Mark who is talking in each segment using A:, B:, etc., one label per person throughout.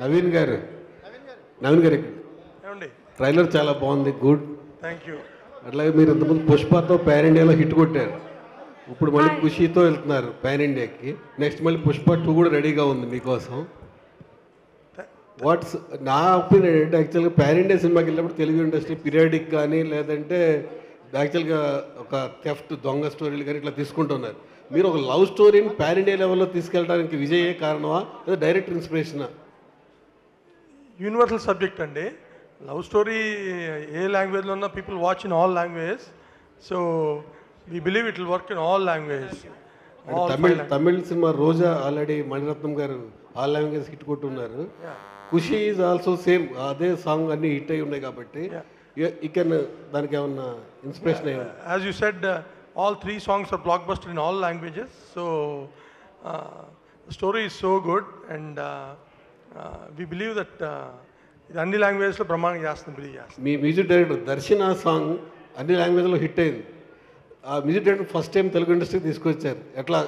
A: నవీన్ గారు. నవీన్ గారు ట్రైలర్ చాలా బాగుంది గుడ్.
B: థ్యాంక్ యూ
A: అట్లాగే మీరు ఇంతకుముందు పుష్పతో పాన్ ఇండియాలో హిట్ కొట్టారు. ఇప్పుడు మళ్ళీ ఖుషీతో వెళ్తున్నారు పాన్ ఇండియాకి. నెక్స్ట్ మళ్ళీ పుష్ప టూ కూడా రెడీగా ఉంది మీకోసం. వాట్స్ నా ఒపీనియన్ ఏంటంటే యాక్చువల్గా పాన్ ఇండియా సినిమాకి వెళ్ళినప్పుడు తెలుగు ఇండస్ట్రీ పీరియాడిక్ కానీ లేదంటే యాక్చువల్గా ఒక థెఫ్ట్ దొంగ స్టోరీలు కానీ ఇట్లా తీసుకుంటున్నారు. మీరు ఒక లవ్ స్టోరీని పాన్ ఇండియా లెవెల్లో తీసుకెళ్ళడానికి విజయే కారణమా? లేదా డైరెక్ట్ ఇన్స్పిరేషనా?
B: యూనివర్సల్ సబ్జెక్ట్ అండి. లవ్ స్టోరీ ఏ లాంగ్వేజ్లో ఉన్న people watch in all language. So we believe it will work in all language.
A: Tamil Tamil cinema Roja already Mani Ratnam garu all language hit కొట్టున్నారు. Kushi is also same అదే song అన్ని hit అయి ఉన్నాయి కాబట్టి ఇకన్ దానికి ఏమన్నా inspiration అయ్యి
B: as you said all three songs are blockbuster in all languages so story is so good and we believe that ఇది అన్ని లాంగ్వేజ్లో బ్రహ్మాండంగా చేస్తుంది బిలీవ్ చేస్తుంది.
A: మీ మ్యూజిక్ డైరెక్టర్ దర్శన్ సాంగ్ అన్ని లాంగ్వేజ్లో హిట్ అయింది. ఆ music director first time Telugu ఇండస్ట్రీకి తీసుకొచ్చారు. ఎట్లా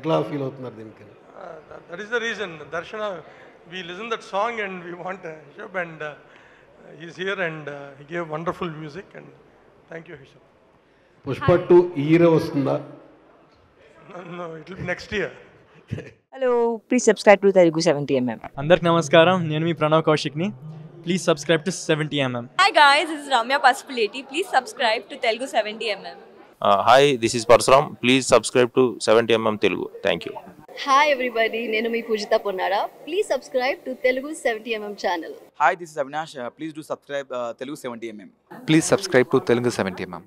A: ఎట్లా ఫీల్ అవుతున్నారు దీనికి
B: that is the reason Darshana we listen that song and we want Hesham and is here and he gave wonderful music and thank you Hesham
A: Pushpa two ఈ year వస్తుందా?
B: Next year
C: Hello, please subscribe to Telugu 70mm.
D: అందరికి నమస్కారం నేను మీ Pranav కౌశిక్ని please subscribe to seventy MM
E: Hi guys, this is Ramya Pasupuleti. Please subscribe to Telugu 70mm.
F: Hi this is Parashuram please subscribe to seventy MM Telugu thank you
G: hi everybody నేను మీ Pujitha Ponnada please subscribe to Telugu seventy MM channel
H: Hi, this is Avinash. Uh, please do subscribe uh, Telugu 70mm.
I: Please subscribe to Telugu 70mm.